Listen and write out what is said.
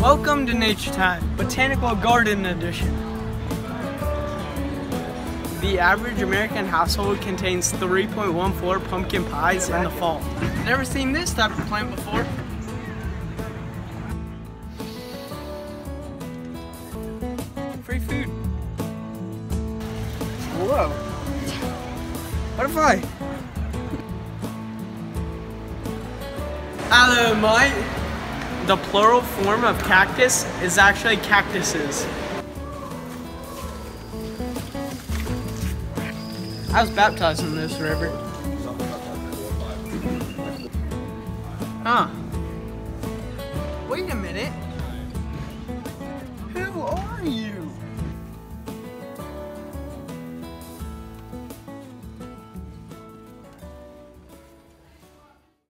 Welcome to Nature Time, Botanical Garden Edition. The average American household contains 3.14 pumpkin pies in the fall. Never seen this type of plant before. Free food. Whoa. Butterfly. Alomite, the plural form of cactus is actually cactuses. I was baptized in this river. Huh. Wait a minute.